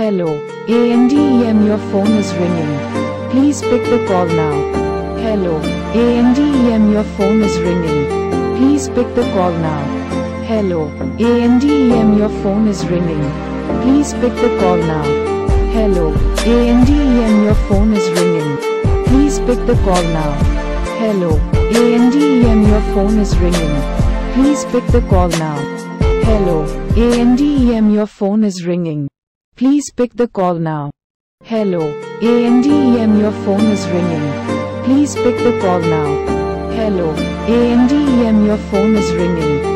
Hello, ANDEM your phone is ringing. Please pick the call now. Hello, ANDEM your phone is ringing. Please pick the call now. Hello, ANDEM your phone is ringing. Please pick the call now. Hello, ANDEM your phone is ringing. Please pick the call now. Hello, ANDEM your phone is ringing. Please pick the call now. Hello, ANDEM your phone is ringing. Please pick the call now. Hello, ANDEM your phone is ringing. Please pick the call now. Hello, ANDEM your phone is ringing.